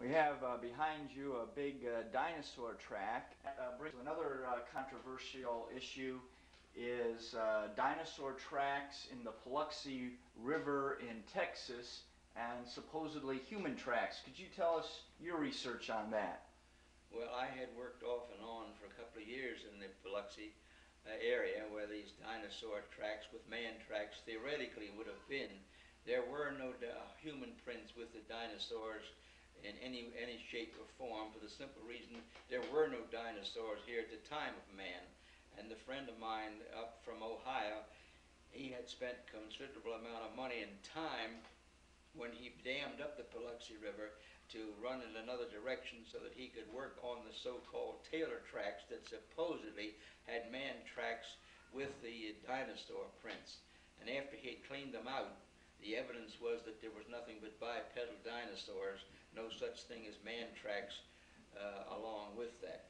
We have uh, behind you a big uh, dinosaur track. Uh, another uh, controversial issue is uh, dinosaur tracks in the Paluxy River in Texas and supposedly human tracks. Could you tell us your research on that? Well, I had worked off and on for a couple of years in the Paluxy uh, area where these dinosaur tracks with man tracks theoretically would have been. There were no human prints with the dinosaurs in any, any shape or form for the simple reason there were no dinosaurs here at the time of man. And a friend of mine up from Ohio, he had spent considerable amount of money and time when he dammed up the Paluxy River to run in another direction so that he could work on the so-called Taylor tracks that supposedly had man tracks with the dinosaur prints. And after he had cleaned them out, the evidence was that there was nothing but bipedal dinosaurs, no such thing as man tracks uh, along with that.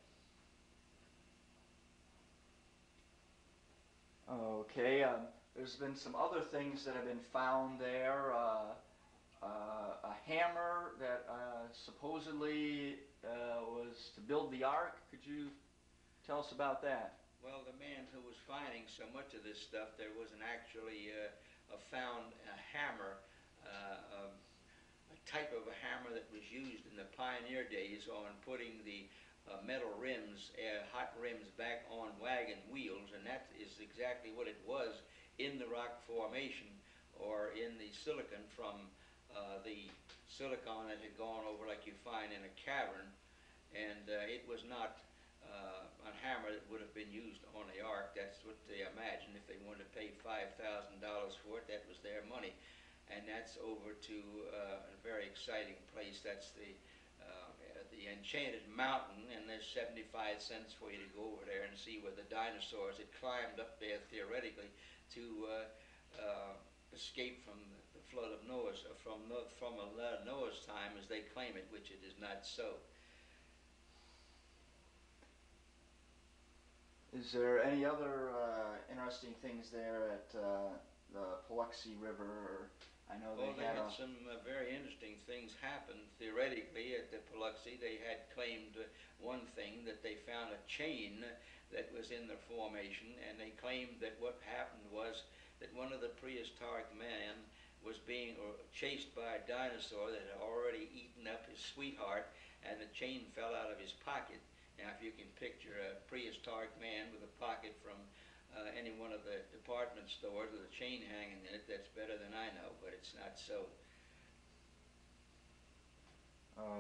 Okay, um, there's been some other things that have been found there. Uh, uh, a hammer that uh, supposedly uh, was to build the ark. Could you tell us about that? Well, the man who was finding so much of this stuff, there wasn't actually uh, a found a hammer, type of a hammer that was used in the pioneer days on putting the uh, metal rims, hot rims back on wagon wheels, and that is exactly what it was in the rock formation or in the silicon from uh, the silicon that had gone over like you find in a cavern, and uh, it was not uh, a hammer that would have been used on the ark. That's what they imagined. If they wanted to pay $5,000 for it, that was their money. And that's over to uh, a very exciting place. That's the uh, the Enchanted Mountain, and there's 75 cents for you to go over there and see where the dinosaurs had climbed up there theoretically to uh, uh, escape from the, flood of Noah's, uh, from, from Noah's time as they claim it, which it is not so. Is there any other uh, interesting things there at the Paluxy River? I know well, they, had, had some uh, very interesting things happen theoretically at the Paluxy. They had claimed one thing that they found a chain that was in the formation, and they claimed that what happened was that one of the prehistoric men was being chased by a dinosaur that had already eaten up his sweetheart, and the chain fell out of his pocket. Now, if you can picture a prehistoric man with a pocket from uh, any one of the department stores with a chain hanging in it, that's better it's not so. Um,